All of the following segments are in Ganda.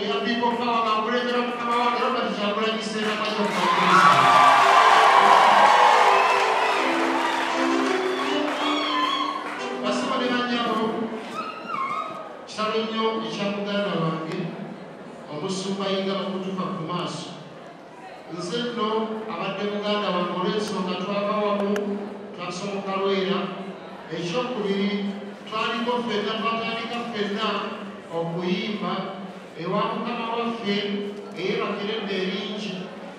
eya people power bakulembera mukama wange robert kyakulanyisera kajokaisa basaba ne banyabo kitalo nnyo ekya muganda wange omusumba yinga bakutuka ku maaso nze nno abadde muganda wange olw'ensonga twava wamu twasomoka lwera ekyokubiri twaliko ffenna twatandika ffenna okuyimba ewa mukama waffe eyebakirembe eringi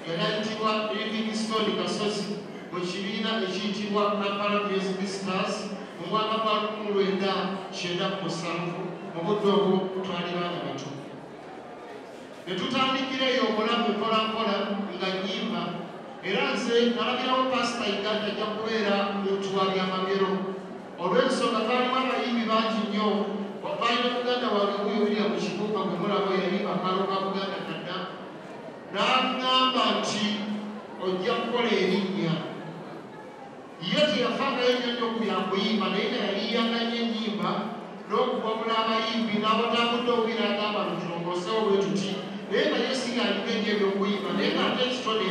erayitibwa livingstone kasozi mu kibiina ekiyitibwa kampala music stars mu mwaka gwa lukumu lwenda kyenda ku musanvu mu budde obwo twali baana bato ne tutandikira eyo omulamu mpolampola nga nyimba. Era nze nalabirawo pasita iganda ajja kubeera muntu wa byamagero olw'ensonga twalimu abayimbi bangi nnyo balina muganda wange muyulira mu kibuga gwe mulaba yayimba akalo ka buganda kadda n'agamba nti ojja kukola erinnya ye teyafangayo nnyo nnyo ku byakuyimba naye nga yali yaganya ennyimba n'okugwamula abayimbi n'abatambudde obubira agamba nitulongoosewo bwe tuti naye nga alina ennyo ebyokuyimba naye nga ate ekitone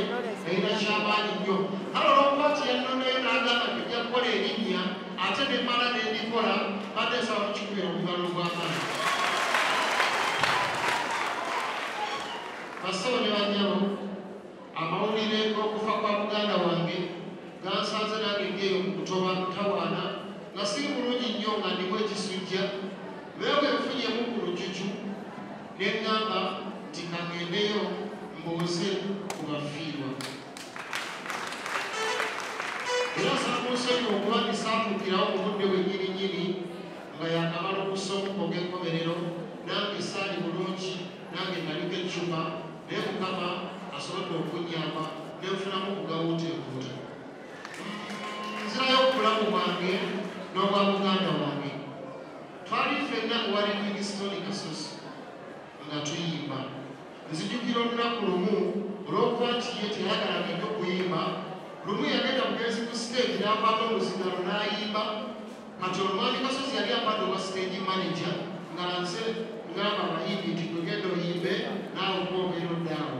ayina kyamaanyi nnyo kale olwokuba tiyannonayo n'agamba tujja kukola erinnya ate ne mmala ne ndikola badde nsaba mukikubira obugalo ogw'amaanyi basabo ne banyabo amawulire g'okufa kwa muganda wange gansanze nange ngeeyo mu kutoba tawaana nga siri bulungi nnyo nga ndimu ekisujja beebwe nfunyemu ku lujuju ne ŋŋamba nti kaŋŋendeyo mbooze ku bafiirwa era sakunsonyi okuba ndisaatuukirawo mu budde bwennyininyini nga yakamala okusomuka og'enkomerero nange saali bulungi nange naliko ekyuma naye mukama asobodde okunyamba nenfunamu okugawuuteekuuta nzirayo obulamu bwange n'obwa muganda wange. Twali ffenna wa livingstone kasosi nga tuyimba nzijukira olunaku lumu olw'okuba nti ye teyayagalanga nnyo okuyimba lumu yagenda mugenzi ku stage n'avaako omuzindalo n'ayimba kati olumwami kasozi yali amadde owa stage manager. Nga nze ngamba abayimbi nti tugenda oyimbe naawe kuobeera oddaawo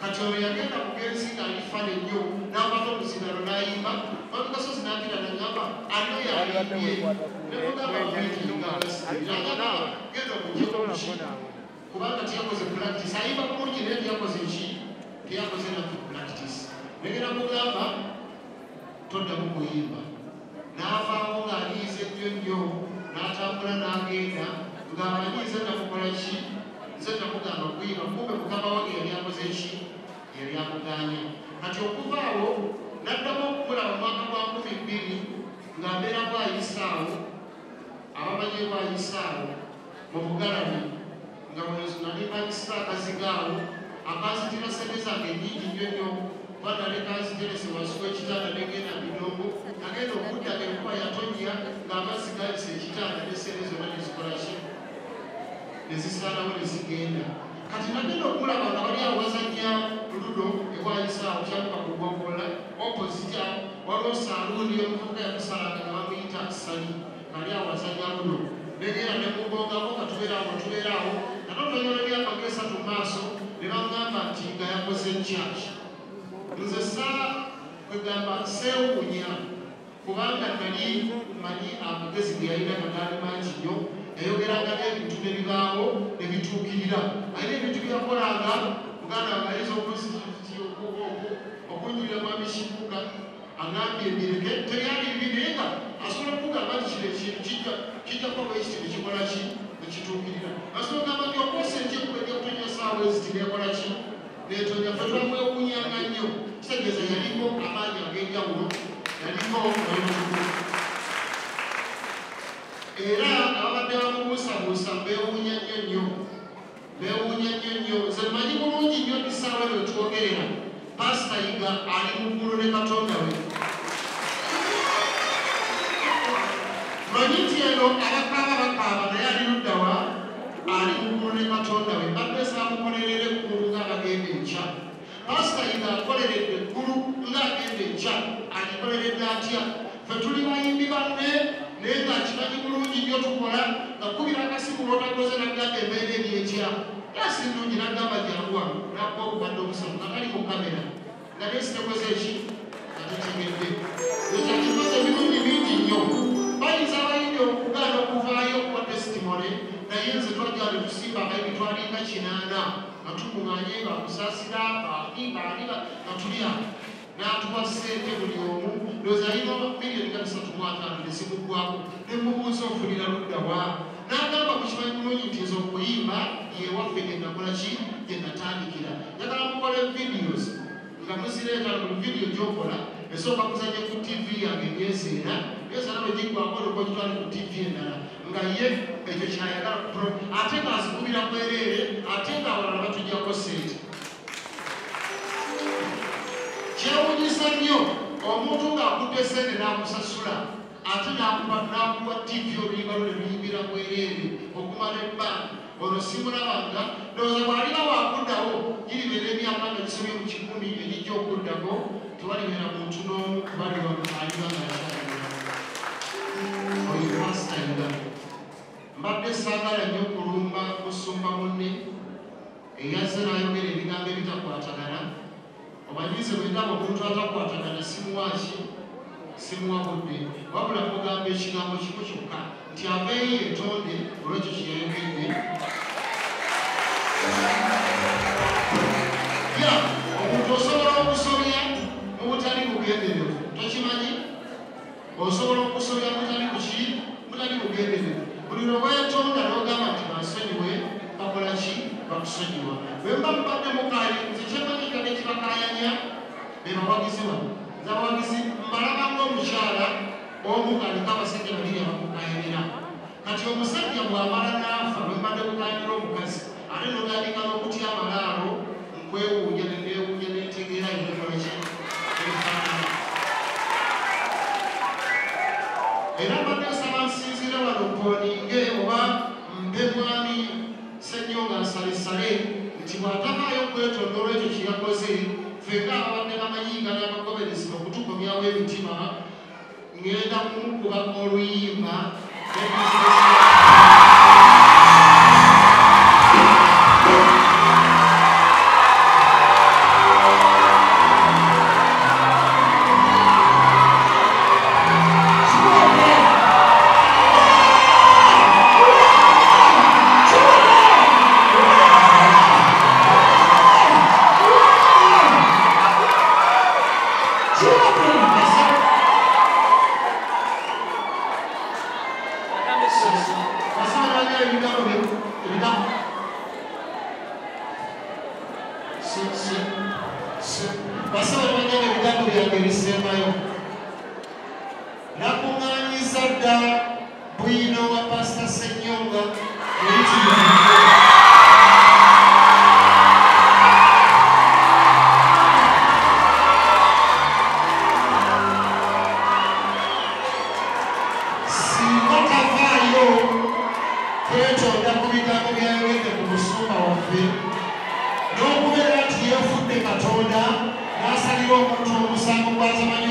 kati olwo yagenda mugenzi ng'alifane nnyo n'avaako omuzindalo n'ayimba mwami kasozi n'agira nagamba ano yayimbye nemugamba mwitingagamba genda omugikomuki kubanga tiyakoze practice. Ayimba bulungi naye tiyakoze ki tiyakoze naffe practice negera mugamba toddamu kuyimba. N'avaamu ng'anyiiza ennyo nnyo n'atambula n'agenda. Ng'abanyiiza namukola ki? Nze namugamba okuyimba kumbe mukama wange yali akoze ki? Yali amuganya kati okuva awo n'addamu okumulaba mwaka gwa nkumi bbiri ng'abeera bwayisaawo abamanyi bwayisaawo mu bugalabi nga mwezo nali mpanyisira akazigaawo akazitira sente zange nyingi nnyo nnyo banale kaziterese wansi w'ekitanda negenda bidongo nagenda okuddaga enkuba yatonya ng'amazzi gayisa ekitanda nesente zonna nezikola ki? Nezisaanawo nezigenda kati nagenda okulaba nga bali awazanya ludo ewayisaawo kyamuka kugombola opposite awo waliwo saaluuni omuvubuka yamusalanga nga bamuyita sali ngali awazanya ludo. Negera nemubongako nga tubeeraawo tubeeraawo natotonyolo lyamaka esatu maaso ne baŋŋamba nti nga yakoze nkyaki nze saa kwegamba seewuunya kubanga nali manyi amagezi ge yalina magaali mangi nnyo yayogeranga n'ebintu ne bibaawo ne bituukirira. Alina ebintu byakolanga muganda ayinza okunyulira mwami kibuga agambye mbireke tebyali bibi nga asobola okugamba nti kino ekintu kijja kijja kuba bwekiti nekikola ki? Nekituukirira asobola ogamba nti okwosa enjeku ejyakutonya saawa eziti nekola ki netonya fe twamwewuunyanga nnyo kitegeeza yaliko amaanyi ag'enjawulo yaliko obutuku era ababadde bamumusabuusa beewuunya nnyo nnyo beewuunya nnyo nnyo nze mmanyi bulungi nnyo disaawa lwe twogerera pasita yiga ali mu ggulu ne katonda we manyi nti eno abakaaba bakaaba naye ali luddawa ali mu ggulu ne katonda we badde enkya pasita yiga akoleredde eggulu ng'agenda enkya alikoleredde atya fe tuli bayimbi banne naye ng'akimanyi bulungi nnyo tukola nga kubira akasimu lwotakoze nagamba embeera ebyekya yasinga wadde okusatu nga kali mu kamera nga nesitekoze eki nga tetegedde ekyakikoze ebirungi bingi nnyo bayinza abayindi okugaana okuvaayo okuwa testimone naye nze twajja ne tusimba akaemitwalo nga kinaana nga tumuŋŋanye nga kusaasira baani baani nga tulya n'atuwa ssente buli omu. Ndowooza alina miliyoni nga bisatu mu ataano ne zimuggwako ne mubuuza ofunira luddawa n'agamba ku kimanyi bulungi nti nze okuyimba yewaffe gye nakola ki gye natandikira njagala mukole videos. Nga muzireeta buli vidiyo gyokola esooka kuzanya ku tv yange nyezeera bwe giggwako olwo gitwale ku tv endala nga ye ekyo kyayagala ate ng'azikubira bwereere ate ng'abalala batujjako sente kyewunyisa nnyo omuntu ng'akudde sente n'akusasula ate n'akuwa tv oluyimba lwe luyimbira bwereere okumala ebbanga ono simulabanga ndowooza bw'aliba wakuddawo giribeera emyaka nga gisobye mu kikumi egijja okuddako tewalibeera muntu n'omu kubali wano aliba ngaakyalira ndaba omuntu atakwatagana simuwaki simuwa budde wabula mugamba ekigambo kimu kyokka nti aveeyo etonde olwekyo kyeyayogedde ya omuntu osobola okusobya mu butali bugenderevu tokimanyi? Osobola okusobya mutali kuki mutali bugenderevu. Buli lwe wetonda n'ogamba nti bansonyiwe bakola ki? Bakusonyiwa. Bwe mba mubadde mukaali nze kyemanyikadde kibakayanya be bawagizi bano nze abawagizi mbalaba ng'omukyala omu aliko abasajja babiri abamukayanira kati omusajja bw'amala n'afa bwe mbadde mukayanira omukazi ate notandika n'okutya amalaalo nkwewuunya nenewuunya ngenda kumukuba oluyimba Si- si- si- basabanya ebigambo byange bisembayo nakuŋŋaanyiza dda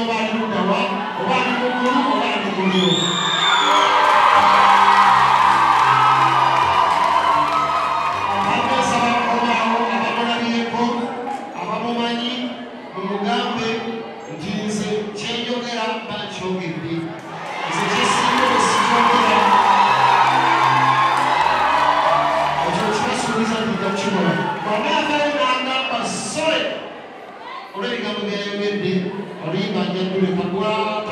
ba đi đâu đó có ba đi công cứu có ba đi công đường byayogedde oluyimba